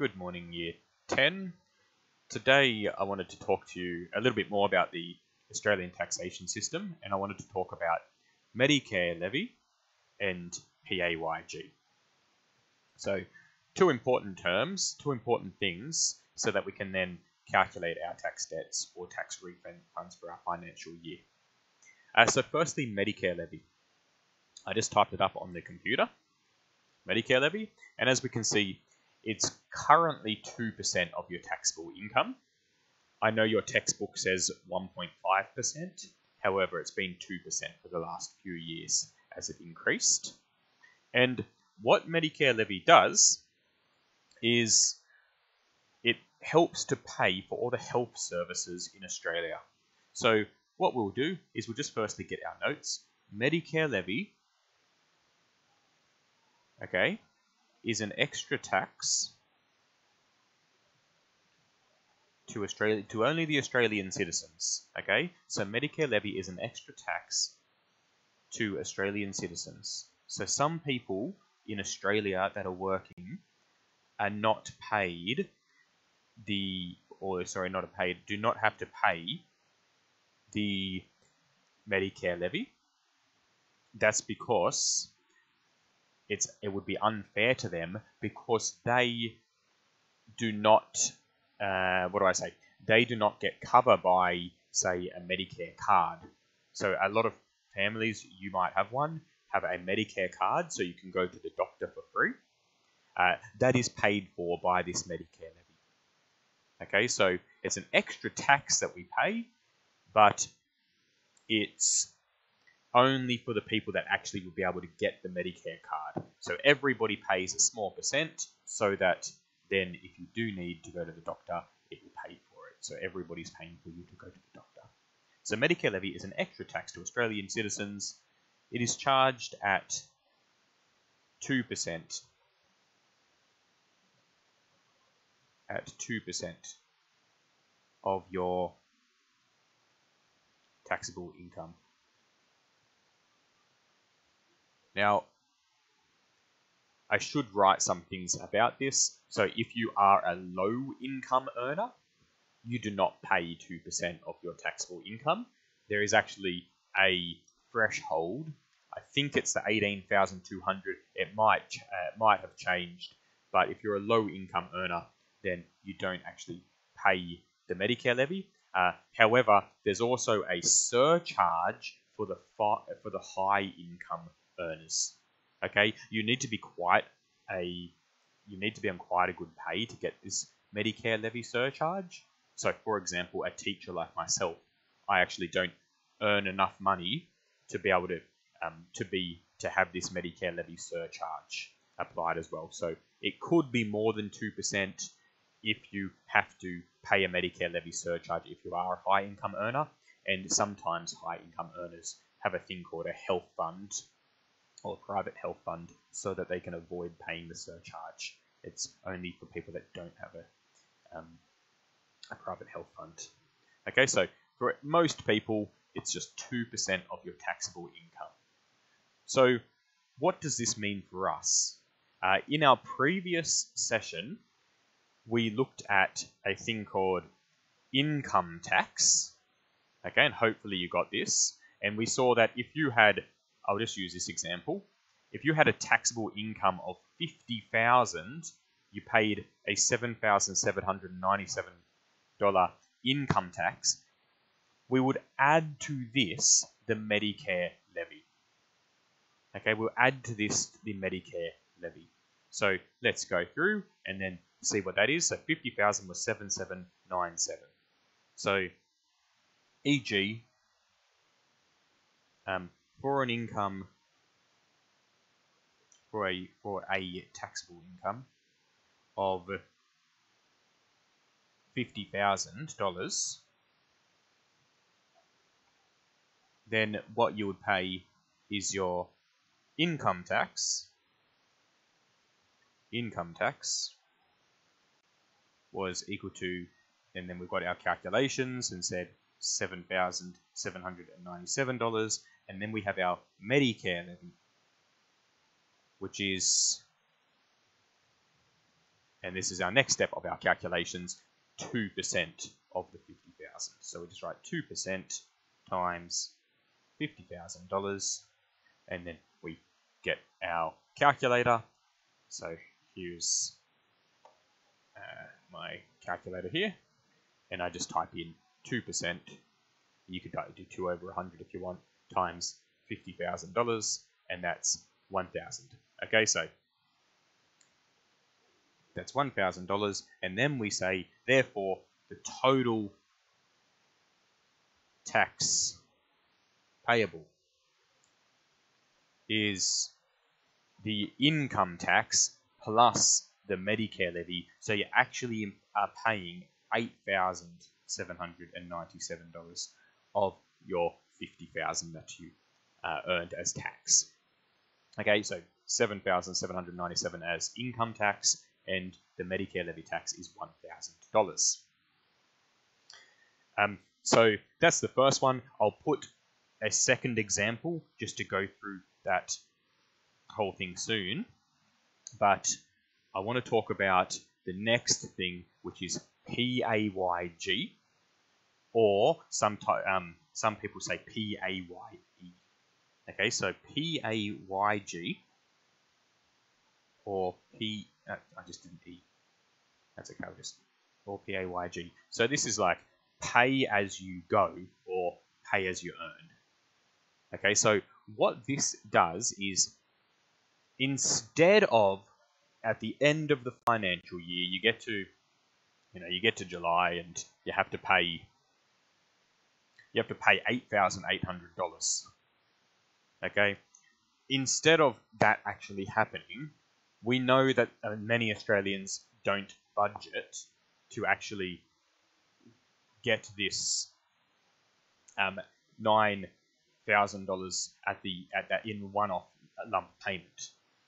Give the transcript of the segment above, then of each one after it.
Good morning, Year 10. Today I wanted to talk to you a little bit more about the Australian taxation system and I wanted to talk about Medicare levy and PAYG. So, two important terms, two important things, so that we can then calculate our tax debts or tax refund funds for our financial year. Uh, so, firstly, Medicare levy. I just typed it up on the computer, Medicare levy, and as we can see, it's currently 2% of your taxable income. I know your textbook says 1.5%, however, it's been 2% for the last few years as it increased. And what Medicare levy does is it helps to pay for all the health services in Australia. So what we'll do is we'll just firstly get our notes. Medicare levy, okay, is an extra tax to Australia to only the Australian citizens. Okay, so Medicare levy is an extra tax to Australian citizens. So some people in Australia that are working are not paid the or sorry not paid do not have to pay the Medicare levy. That's because it's it would be unfair to them because they do not uh, what do I say? They do not get cover by say a Medicare card. So a lot of families, you might have one, have a Medicare card, so you can go to the doctor for free. Uh, that is paid for by this Medicare levy. Okay, so it's an extra tax that we pay, but it's only for the people that actually will be able to get the Medicare card. So everybody pays a small percent so that then if you do need to go to the doctor, it will pay for it. So everybody's paying for you to go to the doctor. So Medicare levy is an extra tax to Australian citizens. It is charged at 2% at 2% of your taxable income. Now, I should write some things about this. So if you are a low income earner, you do not pay 2% of your taxable income. There is actually a threshold. I think it's the 18,200. It might uh, might have changed, but if you're a low income earner, then you don't actually pay the Medicare levy. Uh, however, there's also a surcharge for the for the high income earners. Okay, you need to be quite a you need to be on quite a good pay to get this Medicare levy surcharge. So, for example, a teacher like myself, I actually don't earn enough money to be able to um, to be to have this Medicare levy surcharge applied as well. So it could be more than two percent if you have to pay a Medicare levy surcharge if you are a high income earner, and sometimes high income earners have a thing called a health fund or a private health fund so that they can avoid paying the surcharge. It's only for people that don't have a, um, a private health fund. Okay, so for most people, it's just 2% of your taxable income. So what does this mean for us? Uh, in our previous session, we looked at a thing called income tax. Okay, and hopefully you got this. And we saw that if you had I'll just use this example. If you had a taxable income of 50,000, you paid a $7,797 income tax, we would add to this the Medicare levy. Okay, we'll add to this the Medicare levy. So let's go through and then see what that is. So 50,000 was 7797. So e.g., um, for an income for a for a taxable income of fifty thousand dollars, then what you would pay is your income tax. Income tax was equal to, and then we've got our calculations and said seven thousand seven hundred and then we have our Medicare levy, which is and this is our next step of our calculations, 2% of the 50,000. So we just write 2% times $50,000 and then we get our calculator. So here's uh, my calculator here and I just type in 2%. You could do 2 over 100 if you want times $50,000 and that's 1,000. Okay, so that's $1,000 and then we say therefore the total tax payable is the income tax plus the Medicare levy. So you actually are paying $8,797 of your 50000 that you uh, earned as tax. Okay, so 7797 as income tax and the Medicare levy tax is $1,000. Um, so that's the first one. I'll put a second example just to go through that whole thing soon. But I want to talk about the next thing, which is PAYG, or some um, some people say PAYE. Okay, so PAYG or P. Uh, I just didn't E. That's okay. I'll just or PAYG. So this is like pay as you go or pay as you earn. Okay, so what this does is instead of at the end of the financial year, you get to, you know, you get to July and you have to pay, you have to pay eight thousand eight hundred dollars. Okay, instead of that actually happening, we know that uh, many Australians don't budget to actually get this um, nine thousand dollars at the at that in one-off lump payment.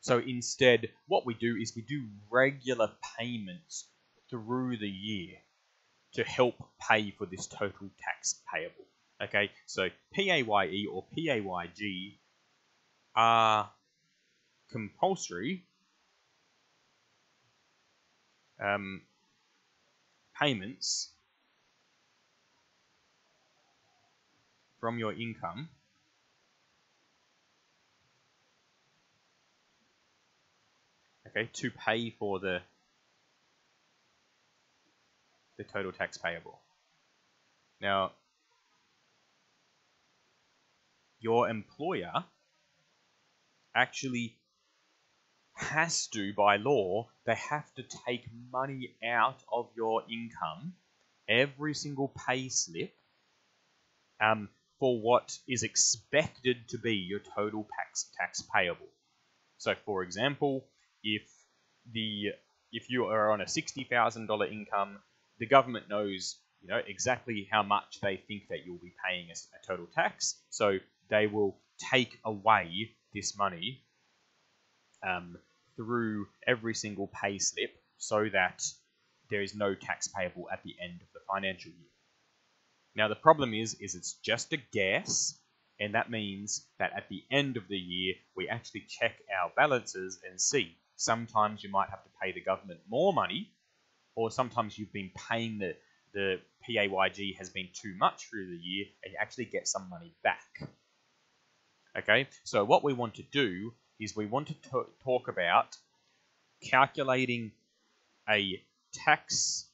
So instead, what we do is we do regular payments through the year to help pay for this total tax payable. Okay, so PAYE or PAYG are compulsory um, payments from your income okay, to pay for the the total tax payable. Now, your employer actually has to, by law, they have to take money out of your income every single pay slip um, for what is expected to be your total tax tax payable. So, for example, if the if you are on a sixty thousand dollar income, the government knows you know exactly how much they think that you'll be paying as a total tax, so they will take away this money um, through every single pay slip so that there is no tax payable at the end of the financial year. Now the problem is, is it's just a guess, and that means that at the end of the year, we actually check our balances and see sometimes you might have to pay the government more money, or sometimes you've been paying the, the PAYG has been too much through the year, and you actually get some money back. Okay, so what we want to do is we want to talk about calculating a tax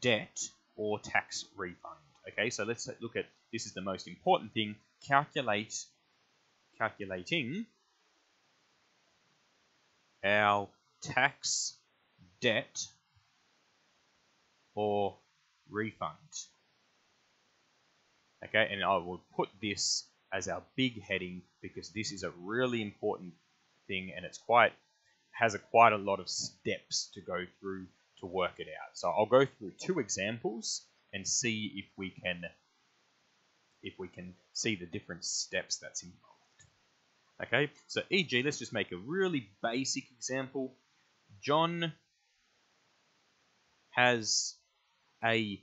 debt or tax refund. Okay, so let's look at this is the most important thing. Calculate calculating our tax debt or refund. Okay, and I will put this as our big heading because this is a really important thing and it's quite has a quite a lot of steps to go through to work it out. So I'll go through two examples and see if we can if we can see the different steps that's involved. Okay, so e.g., let's just make a really basic example. John has a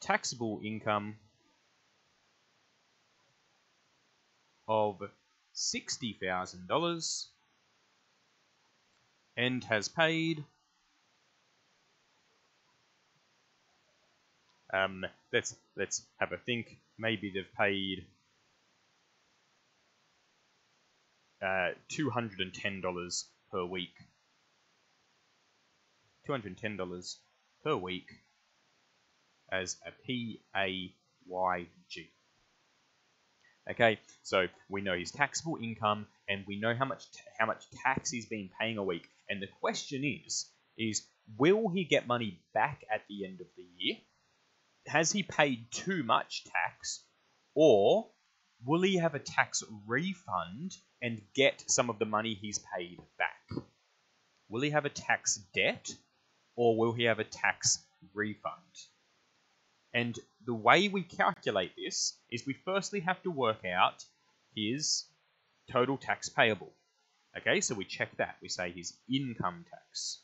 taxable income of $60,000 and has paid um, let's let's have a think. Maybe they've paid uh, $210 per week $210 per week as a PAYG Okay, so we know his taxable income and we know how much how much tax he's been paying a week. And the question is, is will he get money back at the end of the year? Has he paid too much tax? Or will he have a tax refund and get some of the money he's paid back? Will he have a tax debt or will he have a tax refund? And the way we calculate this is we firstly have to work out his total tax payable. Okay, so we check that. We say his income tax.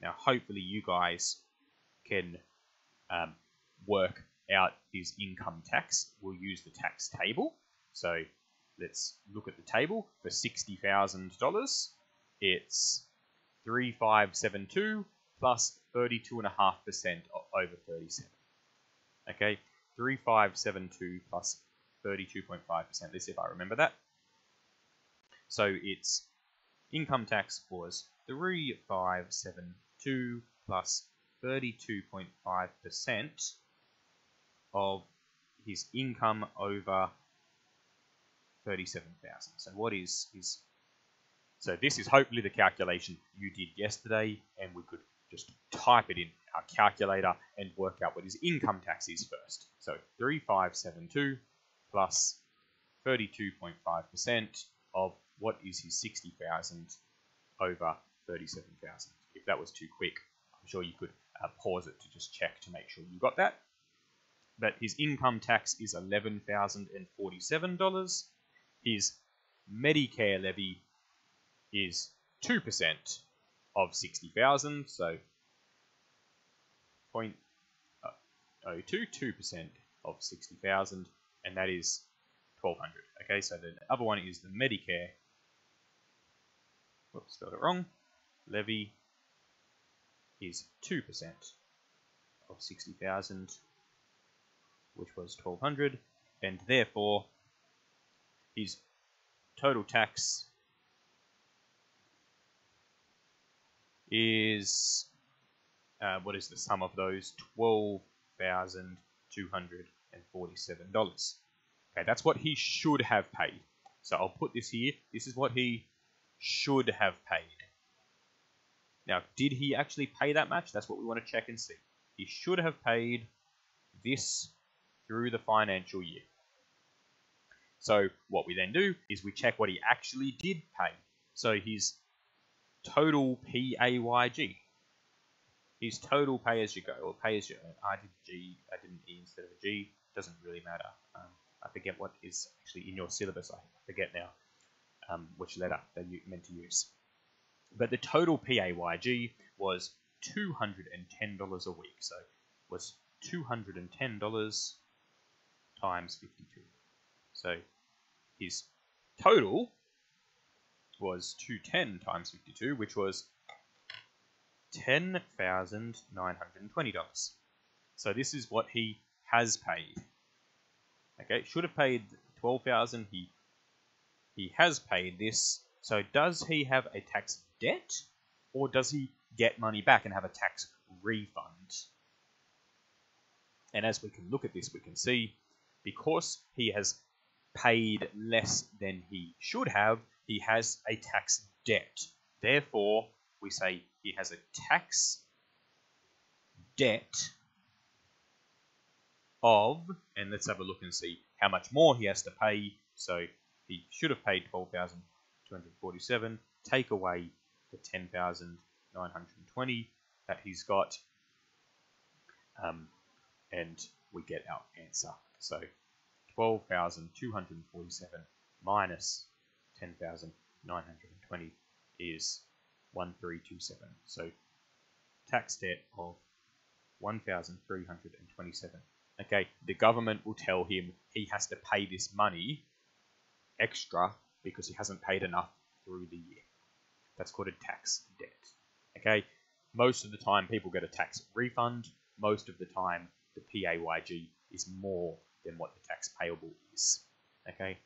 Now, hopefully you guys can um, work out his income tax. We'll use the tax table. So let's look at the table. For $60,000, it's 3572 plus 32.5% over 37. Okay, 3572 plus 32.5%. Let's see if I remember that. So its income tax was 3572 plus 32.5% of his income over 37,000. So what is his so this is hopefully the calculation you did yesterday and we could just type it in our calculator and work out what his income tax is first. So 3572 plus 32.5% of what is his 60,000 over 37,000. If that was too quick, I'm sure you could uh, pause it to just check to make sure you got that. But his income tax is $11,047. His Medicare levy is 2% of 60,000, so uh, 0.02, 2% of 60,000, and that is 1200. Okay, so the other one is the Medicare. Whoops, spelled it wrong. Levy is 2% of 60,000, which was 1200, and therefore his total tax is uh, what is the sum of those? Twelve thousand two hundred and forty-seven dollars. Okay, that's what he should have paid. So I'll put this here. This is what he should have paid. Now, did he actually pay that much? That's what we want to check and see. He should have paid this through the financial year. So what we then do is we check what he actually did pay. So his total PAYG. His total pay as you go, or pay as you earn. I did G, I did an E instead of a G. Doesn't really matter. Um, I forget what is actually in your syllabus. I forget now um, which letter you meant to use. But the total PAYG was $210 a week. So it was $210 times 52. So his total was 210 times 52, which was $10,920. So this is what he has paid. Okay, should have paid 12,000. He he has paid this. So does he have a tax debt or does he get money back and have a tax refund? And as we can look at this, we can see because he has paid less than he should have, he has a tax debt. Therefore, we say he has a tax debt of, and let's have a look and see how much more he has to pay. So he should have paid 12,247. Take away the 10,920 that he's got, um, and we get our answer. So 12,247 minus 10,920 is 1327. So tax debt of 1,327. Okay, the government will tell him he has to pay this money extra because he hasn't paid enough through the year. That's called a tax debt. Okay, most of the time people get a tax refund. Most of the time the PAYG is more than what the tax payable is. Okay,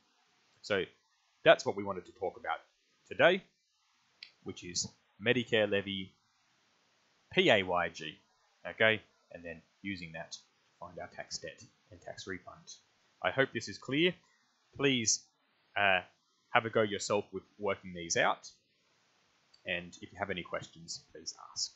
so that's what we wanted to talk about today, which is Medicare levy, PAYG, okay, and then using that to find our tax debt and tax refund. I hope this is clear. Please uh, have a go yourself with working these out. And if you have any questions, please ask.